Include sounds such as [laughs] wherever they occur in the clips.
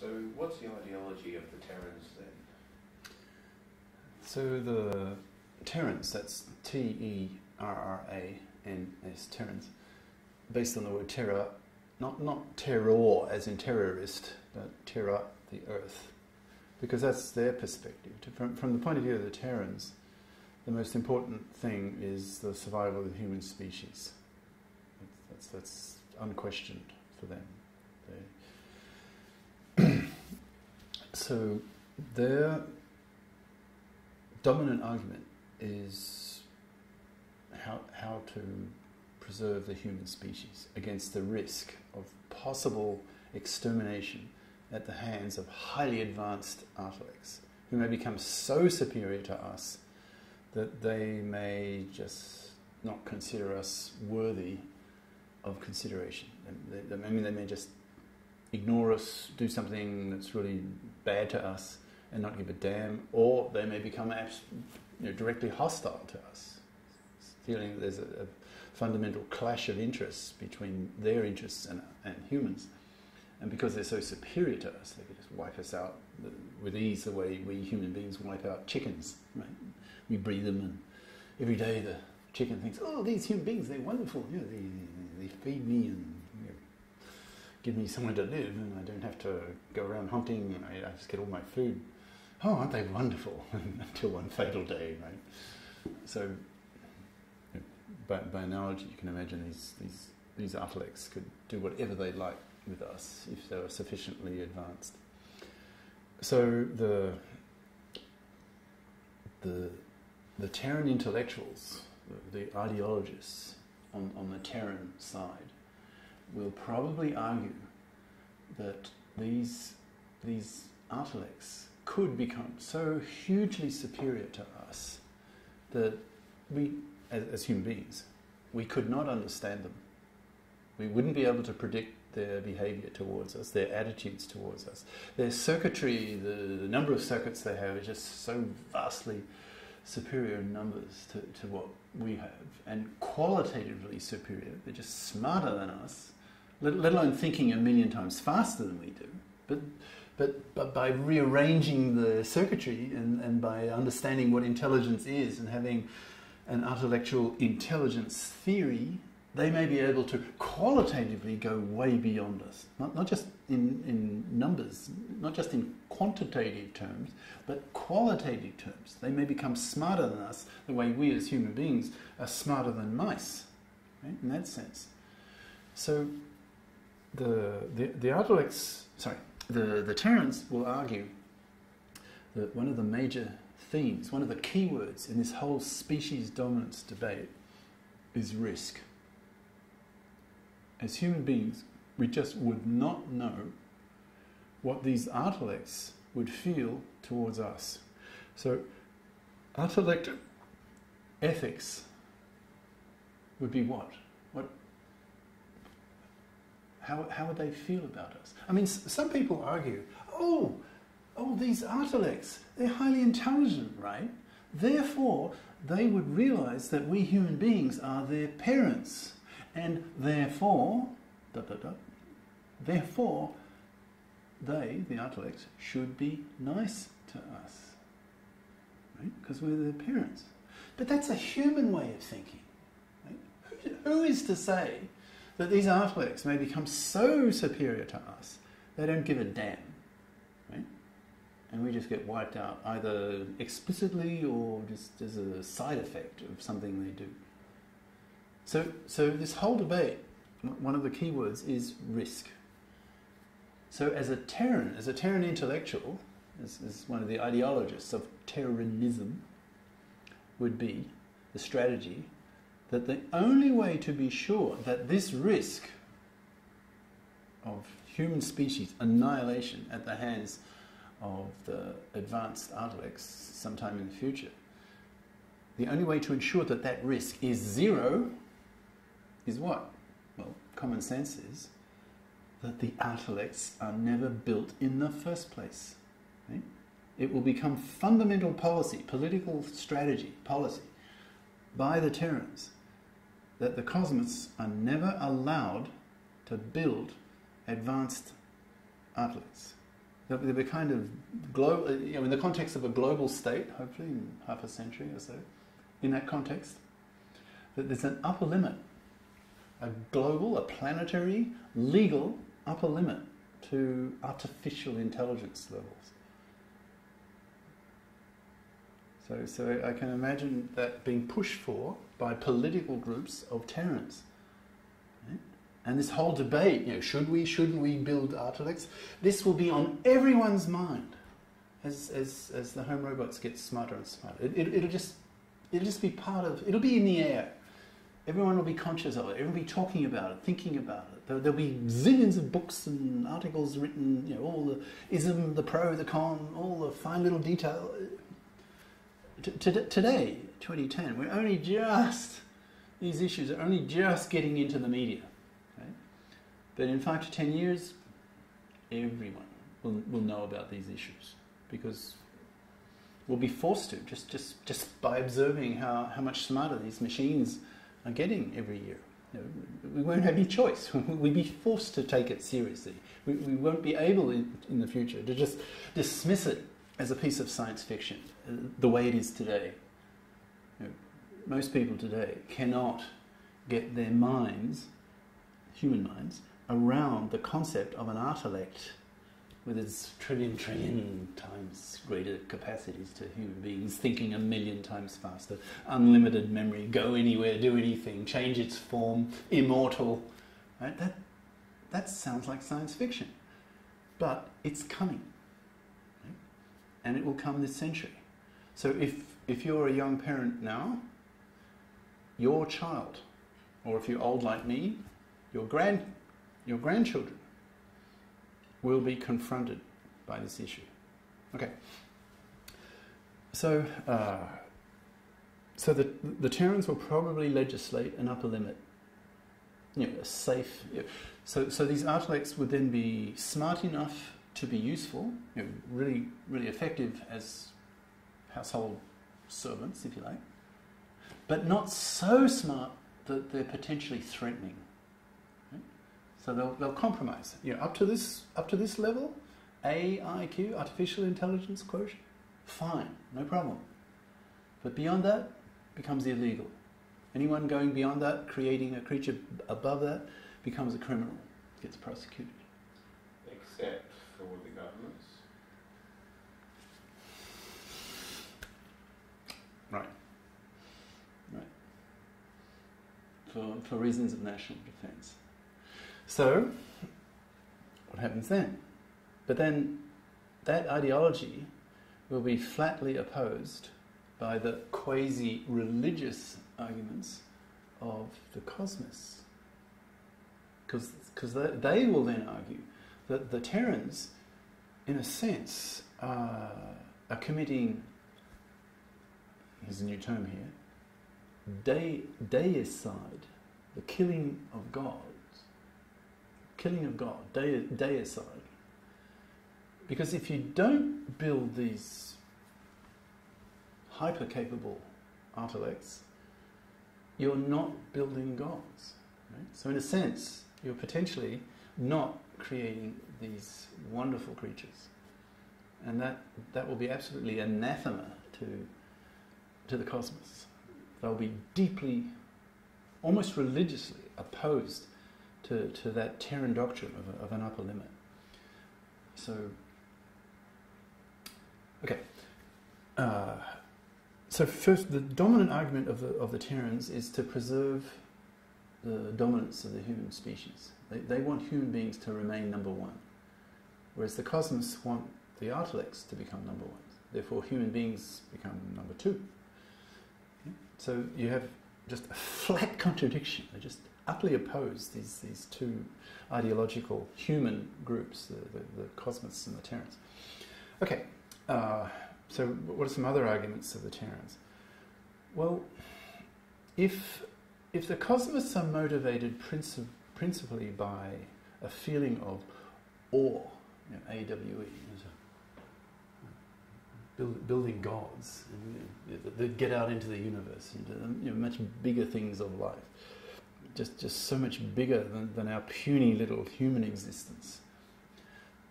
So, what's the ideology of the Terrans then? So the Terrans, that's T E R R A N S, Terrans, based on the word terra, not, not terror as in terrorist, but terra, the earth, because that's their perspective. From, from the point of view of the Terrans, the most important thing is the survival of the human species. That's, that's, that's unquestioned for them. They so their dominant argument is how, how to preserve the human species against the risk of possible extermination at the hands of highly advanced artilects who may become so superior to us that they may just not consider us worthy of consideration. I mean, they may just ignore us, do something that's really bad to us, and not give a damn, or they may become abs- you know, directly hostile to us, feeling that there's a, a, fundamental clash of interests between their interests and, and humans. And because they're so superior to us, they could just wipe us out with ease the way we human beings wipe out chickens. Right? We breed them, and every day the chicken thinks, "Oh, these human beings, they're wonderful. You know, they, they feed me and give me somewhere to live, and I don't have to go around hunting. I, I just get all my food. Oh, aren't they wonderful?" [laughs] Until one fatal day, right? So, by, by analogy, you can imagine these these these artilects could do whatever they like with us if they were sufficiently advanced. So the the the Terran intellectuals, the, the ideologists on, on the Terran side, will probably argue that these these artilects could become so hugely superior to us that we, as, as human beings, we could not understand them. We wouldn't be able to predict their behavior towards us, their attitudes towards us. Their circuitry, the, the number of circuits they have is just so vastly superior in numbers to, to what we have, and qualitatively superior. They're just smarter than us, let, let alone thinking a million times faster than we do. But, but, but by rearranging the circuitry and, and by understanding what intelligence is and having an intellectual intelligence theory they may be able to qualitatively go way beyond us, not, not just in, in numbers, not just in quantitative terms, but qualitative terms. They may become smarter than us the way we as human beings are smarter than mice, right? in that sense. So the, the, the Artilects, sorry, the, the Terrans will argue that one of the major themes, one of the keywords in this whole species dominance debate is risk as human beings, we just would not know what these artilects would feel towards us. So, artilect ethics would be what? How, how would they feel about us? I mean, some people argue, oh, oh, these artilects, they're highly intelligent, right? Therefore, they would realize that we human beings are their parents and therefore, therefore, they, the artilects, should be nice to us. Right? Because we're their parents. But that's a human way of thinking. Right? Who, who is to say that these artilects may become so superior to us, they don't give a damn? And we just get wiped out, either explicitly or just as a side effect of something they do. So, so this whole debate, one of the key words is risk. So, as a Terran, as a Terran intellectual, as, as one of the ideologists of Terranism, would be the strategy that the only way to be sure that this risk of human species annihilation at the hands of the advanced artilects sometime in the future, the only way to ensure that that risk is zero is what? Well, common sense is that the artilects are never built in the first place. Right? It will become fundamental policy, political strategy, policy, by the Terrans that the cosmists are never allowed to build advanced artilects. There'll be kind of global, uh, you know, in the context of a global state, hopefully in half a century or so, in that context, that there's an upper limit, a global, a planetary, legal upper limit to artificial intelligence levels. So, so I can imagine that being pushed for by political groups of Terrans. And this whole debate, you know, should we, shouldn't we build Artilects? This will be on everyone's mind as, as, as the home robots get smarter and smarter. It, it, it'll, just, it'll just be part of, it'll be in the air. Everyone will be conscious of it. Everyone will be talking about it, thinking about it. There, will be zillions of books and articles written, you know, all the ism, the pro, the con, all the fine little detail today, 2010, we're only just, these issues are only just getting into the media. Okay? But in five to ten years, everyone will, will know about these issues because we'll be forced to just, just, just by observing how, how much smarter these machines are getting every year. You know, we won't have any choice. [laughs] We'll be forced to take it seriously. We, we won't be able in, in the future to just dismiss it as a piece of science fiction the way it is today. You know, most people today cannot get their minds, human minds, around the concept of an artilect with its trillion trillion times greater capacities to human beings, thinking a million times faster, unlimited memory, go anywhere, do anything, change its form, immortal. Right? That, that sounds like science fiction. But it's coming. And it will come this century. So if, if you're a young parent now, your child, or if you're old like me, your, grand, your grandchildren will be confronted by this issue. Okay. So, uh, so the, the Terrans will probably legislate an upper limit, you know, a safe. So, so these artilects would then be smart enough to be useful, you know, really, really effective as household servants, if you like, but not so smart that they're potentially threatening. Right? So they'll, they'll compromise. You know, up to this up to this level, AIQ, artificial intelligence quotient, fine, no problem. But beyond that, becomes illegal. Anyone going beyond that, creating a creature above that, becomes a criminal, gets prosecuted. Except the governments. Right. Right. For, for reasons of national defence. So, what happens then? But then that ideology will be flatly opposed by the quasi religious arguments of the cosmists. Because they, they will then argue that the Terrans, in a sense, are, are committing here's a new term here, de, deicide, the killing of gods, killing of God, de, deicide. Because if you don't build these hyper capable artilects, you're not building gods. Right? So, in a sense, you're potentially not creating these wonderful creatures. And that, that will be absolutely anathema to to the cosmists. They'll be deeply, almost religiously opposed to, to that Terran doctrine of, a, of an upper limit. So, okay. Uh, so first, the dominant argument of the, of the Terrans is to preserve the dominance of the human species. They, they want human beings to remain number one, whereas the cosmists want the Artilects to become number one. Therefore, human beings become number two. So you have just a flat [laughs] contradiction. They just utterly oppose these, these two ideological human groups, the, the, the cosmists and the Terrans. Okay, uh, so what are some other arguments of the Terrans? Well, if, if the cosmists are motivated princip- principally by a feeling of awe, you know, AWE, build, building gods that get out into the universe, into um, you know, much bigger things of life, just just so much bigger than, than our puny little human existence.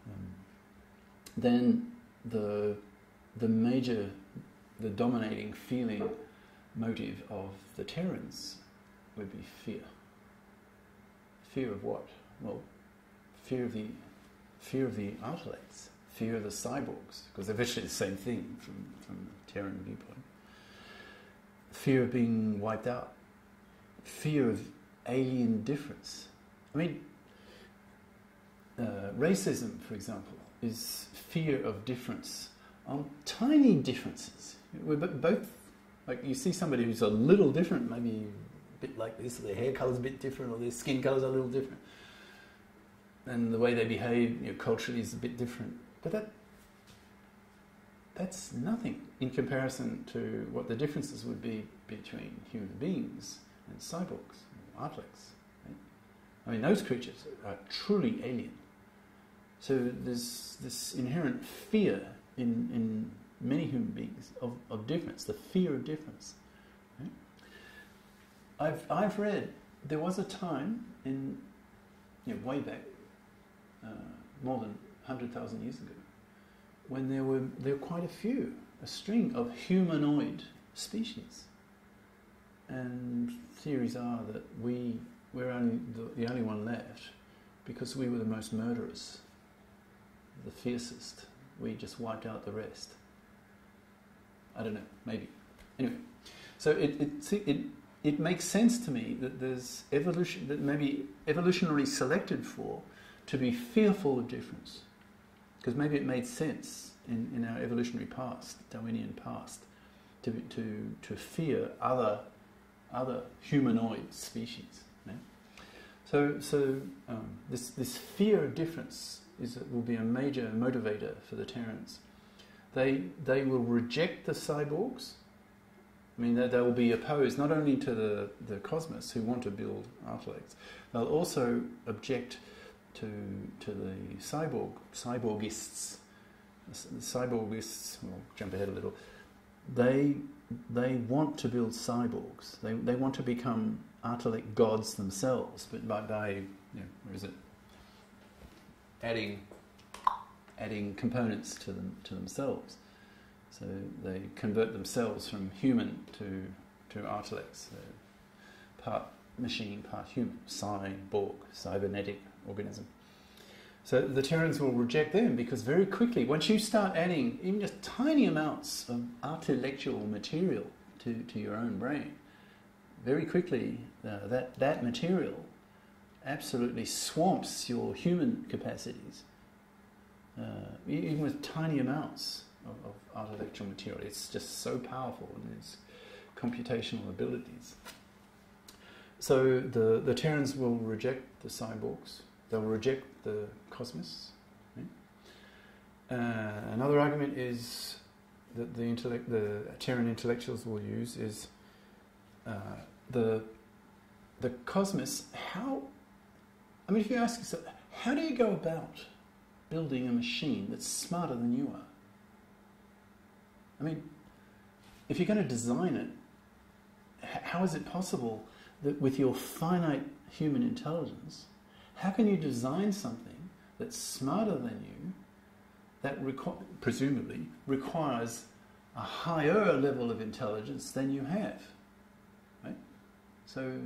Um, then the the major, the dominating feeling motive of the Terrans would be fear. Fear of what? Well, fear of the fear of the Artilects, fear of the cyborgs, because they're virtually the same thing from, from the Terran viewpoint. Fear of being wiped out, fear of alien difference. I mean, uh, racism, for example, is fear of difference on tiny differences. We're both, like, you see somebody who's a little different, maybe a bit like this, or their hair colour's a bit different, or their skin colour's a little different. And the way they behave you know, culturally is a bit different. But that that's nothing in comparison to what the differences would be between human beings and cyborgs, Artilects. Right? I mean, those creatures are truly alien. So there's this inherent fear in, in many human beings of, of difference, the fear of difference. I've, I've read, there was a time in, you know, way back, uh, more than 100,000 years ago, when there were, there were quite a few, a string of humanoid species. And theories are that we, we're only the, the only one left because we were the most murderous, the fiercest, we just wiped out the rest. I don't know, maybe. Anyway, so it, it, it, it makes sense to me that there's evolution, that maybe evolutionarily selected for to be fearful of difference. Because maybe it made sense in, in our evolutionary past, Darwinian past, to, to, to fear other, other humanoid species. Yeah? So, so um, this, this fear of difference is will be a major motivator for the Terrans. They they will reject the cyborgs. I mean, they, they will be opposed not only to the, the cosmists who want to build Artilects, they'll also object to to the cyborg cyborgists. The cyborgists, I'll jump ahead a little. They they want to build cyborgs. They they want to become Artilect gods themselves, but by, by you know, where is it? adding adding components to them to themselves. So they convert themselves from human to to Artilects, so part machine, part human, cyborg, cybernetic organism. So the Terrans will reject them because very quickly, once you start adding even just tiny amounts of intellectual material to, to your own brain, very quickly uh, that, that material absolutely swamps your human capacities, uh, even with tiny amounts of, of material. It's just so powerful in its computational abilities. So the, the Terrans will reject the cyborgs, they'll reject the cosmists. Uh, another argument is that the, intellect, the Terran intellectuals will use is uh, the, the cosmists, how I mean, if you ask yourself, how do you go about building a machine that's smarter than you are? I mean, if you're going to design it, how is it possible that with your finite human intelligence, how can you design something that's smarter than you, that requ- presumably requires a higher level of intelligence than you have? Right? So.